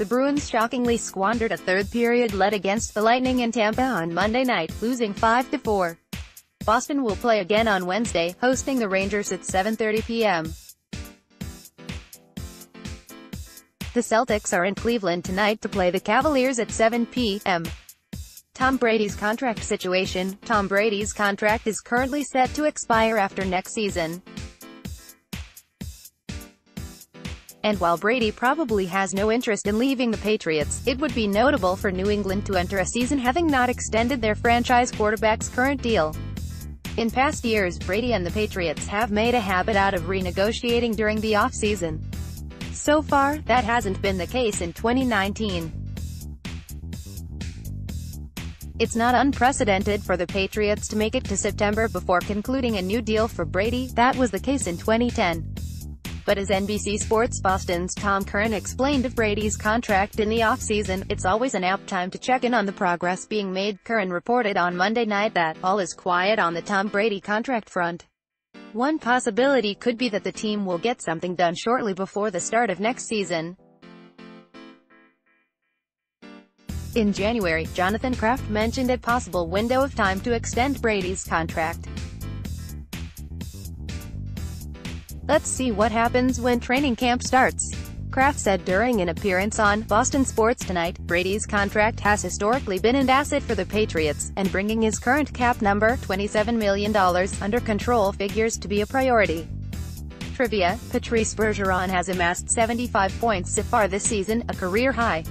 The Bruins shockingly squandered a third-period lead against the Lightning in Tampa on Monday night, losing 5-4. Boston will play again on Wednesday, hosting the Rangers at 7.30 p.m. The Celtics are in Cleveland tonight to play the Cavaliers at 7 p.m. Tom Brady's contract situation Tom Brady's contract is currently set to expire after next season. And while Brady probably has no interest in leaving the Patriots, it would be notable for New England to enter a season having not extended their franchise quarterback's current deal. In past years Brady and the Patriots have made a habit out of renegotiating during the offseason. So far, that hasn't been the case in 2019. It's not unprecedented for the Patriots to make it to September before concluding a new deal for Brady, that was the case in 2010. But as NBC Sports Boston's Tom Curran explained of Brady's contract in the offseason, it's always an apt time to check in on the progress being made. Curran reported on Monday night that, all is quiet on the Tom Brady contract front. One possibility could be that the team will get something done shortly before the start of next season. In January, Jonathan Kraft mentioned a possible window of time to extend Brady's contract. Let's see what happens when training camp starts. Kraft said during an appearance on Boston Sports Tonight, Brady's contract has historically been an asset for the Patriots, and bringing his current cap number, $27 million, under control figures to be a priority. Trivia, Patrice Bergeron has amassed 75 points so far this season, a career high.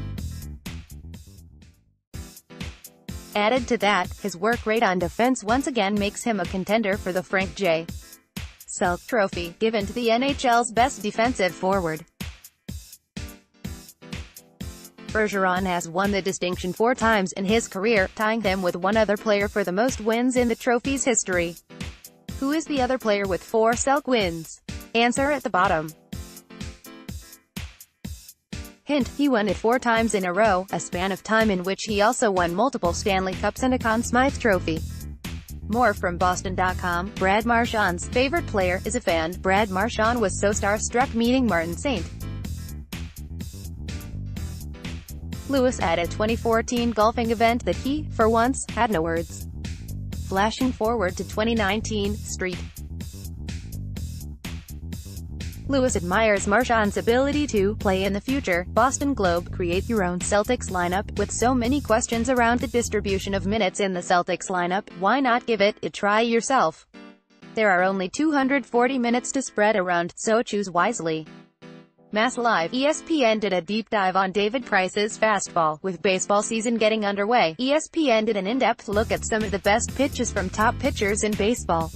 Added to that, his work rate on defense once again makes him a contender for the Frank J. Selke Trophy, given to the NHL's best defensive forward. Bergeron has won the distinction four times in his career, tying them with one other player for the most wins in the trophy's history. Who is the other player with four Selke wins? Answer at the bottom. Hint, he won it four times in a row, a span of time in which he also won multiple Stanley Cups and a Conn Smythe Trophy. More from Boston.com, Brad Marchand's favorite player is a fan. Brad Marchand was so starstruck meeting Martin St. Louis at a 2014 golfing event that he, for once, had no words. Flashing forward to 2019, Street. Louis admires Marchand's ability to play in the future. Boston Globe, create your own Celtics lineup. With so many questions around the distribution of minutes in the Celtics lineup, why not give it a try yourself? There are only 240 minutes to spread around, so choose wisely. Mass Live, ESPN did a deep dive on David Price's fastball. With baseball season getting underway, ESPN did an in-depth look at some of the best pitches from top pitchers in baseball.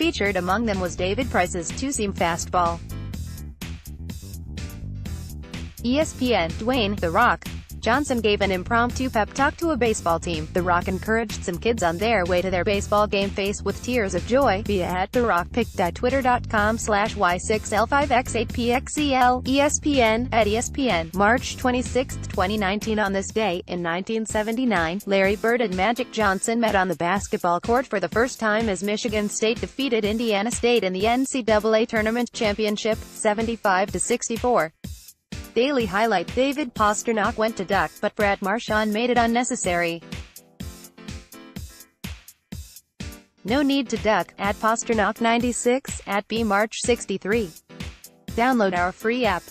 Featured among them was David Price's two-seam fastball. ESPN, Dwayne, The Rock, Johnson gave an impromptu pep talk to a baseball team. The Rock encouraged some kids on their way to their baseball game faced with tears of joy via at The Rock Twitter.com slash Y6L5X8PXEL, ESPN, at ESPN, March 26, 2019 On this day, in 1979, Larry Bird and Magic Johnson met on the basketball court for the first time as Michigan State defeated Indiana State in the NCAA Tournament Championship, 75-64. Daily highlight David Pastrnak went to duck, but Brad Marchand made it unnecessary. No need to duck, at Pastrnak 96, at B March 63. Download our free app.